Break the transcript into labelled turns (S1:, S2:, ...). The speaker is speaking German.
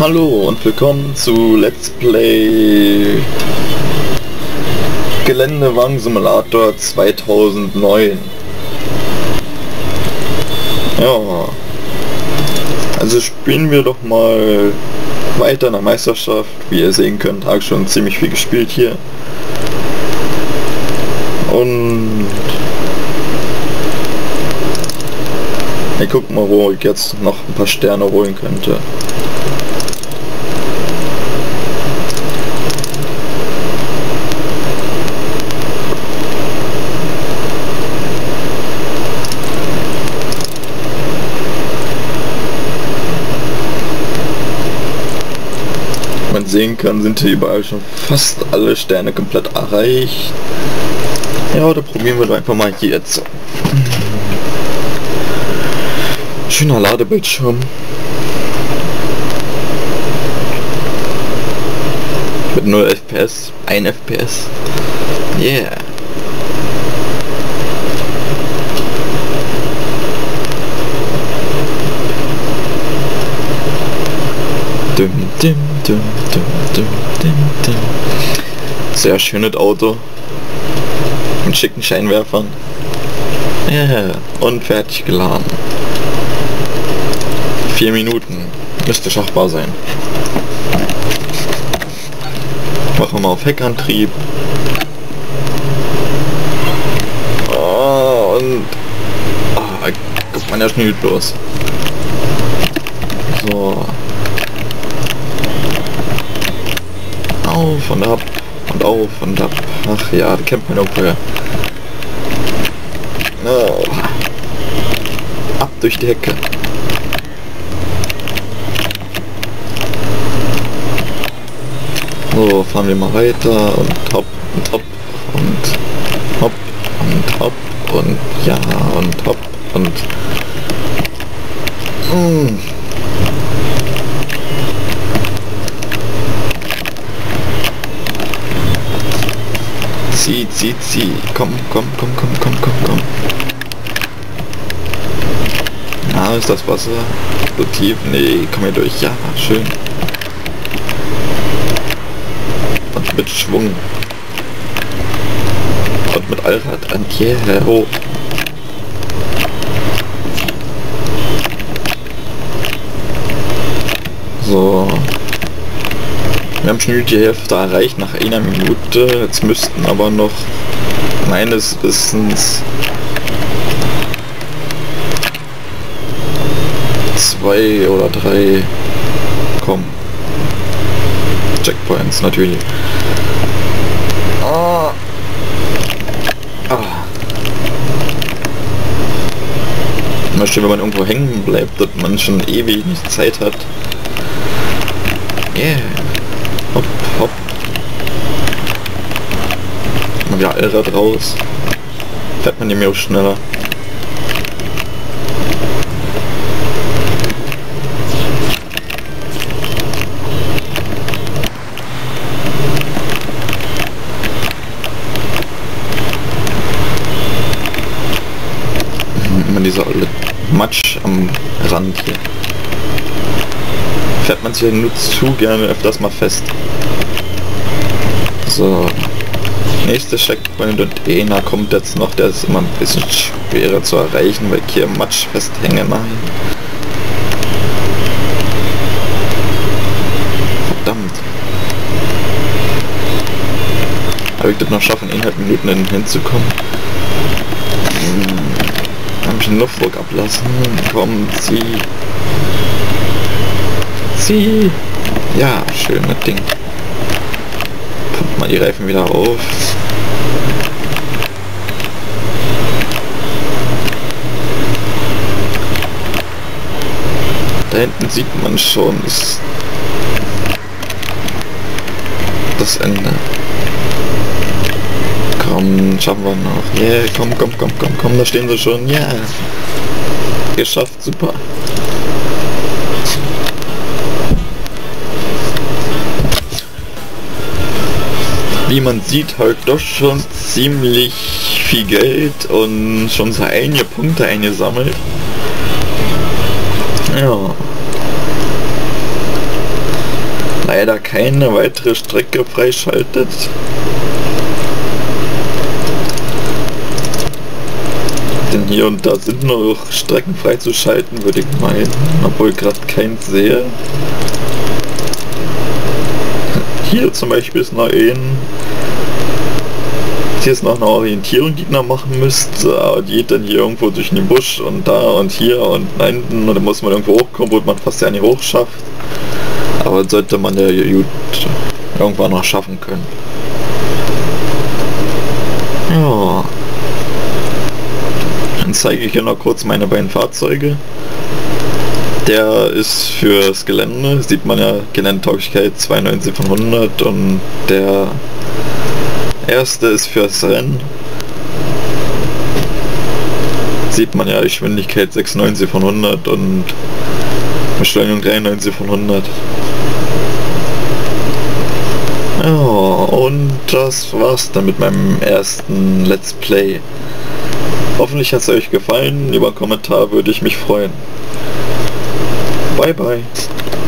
S1: Hallo und willkommen zu Let's Play Geländewagen Simulator 2009. Ja, also spielen wir doch mal weiter in der Meisterschaft. Wie ihr sehen könnt, habe ich schon ziemlich viel gespielt hier. Und ich guck mal, wo ich jetzt noch ein paar Sterne holen könnte. Sehen kann, sind hier überall schon fast alle Sterne komplett erreicht. Ja, da probieren wir doch einfach mal hier jetzt. Schöner Ladebildschirm. Mit 0 FPS, 1 FPS. Yeah. Dum, dum, dum, Sehr schönes Auto. Mit schicken Scheinwerfern. Yeah. und fertig geladen. Vier Minuten. Müsste schaffbar sein. Machen wir mal auf Heckantrieb. Oh, und... Oh, guck mal, der schnürt bloß. So. Auf und ab und auf und ab. Ach ja, da kennt man vorher. Oh. Ab durch die Hecke. So, fahren wir mal weiter und hopp und hopp und hopp und hopp und ja und hopp und... Mm. Zieh, zieh, zieh. Komm, komm, komm, komm, komm, komm, komm. Na, ist das Wasser so tief? Nee, komm hier durch. Ja, schön. Und mit Schwung. Und mit Allrad an hierher hoch. So. Wir haben schon die Hälfte erreicht nach einer Minute. Jetzt müssten aber noch meines Wissens zwei oder drei kommen. Checkpoints natürlich. Ah. Ah. Schön, wenn man irgendwo hängen bleibt, dass man schon ewig nicht Zeit hat. Yeah. Hopp, hopp. Mal wieder Allrad raus. Fährt man nämlich auch schneller. Immer dieser Matsch am Rand hier fährt man sich ja nur zu gerne öfters mal fest. So. Nächste Checkpoint und einer kommt jetzt noch, der ist immer ein bisschen schwerer zu erreichen, weil ich hier Matsch festhänge. Nein. Verdammt. Habe ich das noch schaffen, innerhalb Minuten hinzukommen? Hm. Habe ich den Luftdruck ablassen. Komm, zieh. Sie. Ja, schönes Ding. Pumpt mal die Reifen wieder auf. Da hinten sieht man schon das, das Ende. Komm, schaffen wir noch. Yeah, komm, komm, komm, komm, komm, da stehen sie schon. Ja. Yeah. Geschafft, super. Wie man sieht, halt doch schon ziemlich viel Geld und schon so einige Punkte eingesammelt. Ja. leider keine weitere Strecke freischaltet. Denn hier und da sind noch Strecken freizuschalten, würde ich meinen, obwohl gerade keins sehe. Hier zum Beispiel ist noch ein hier ist noch eine Orientierung, die man machen müsste, aber die geht dann hier irgendwo durch den Busch und da und hier und hinten und da muss man irgendwo hochkommen, wo man fast ja nicht hochschafft. Aber sollte man ja gut irgendwann noch schaffen können. Ja. Dann zeige ich hier noch kurz meine beiden Fahrzeuge. Der ist fürs Gelände, sieht man ja, Geländetauglichkeit 92 von 100 und der erste ist fürs Rennen. Sieht man ja, Geschwindigkeit 96 von 100 und Beschleunigung 93 von 100. Ja, und das war's dann mit meinem ersten Let's Play. Hoffentlich hat es euch gefallen. Über einen Kommentar würde ich mich freuen. Bye-bye.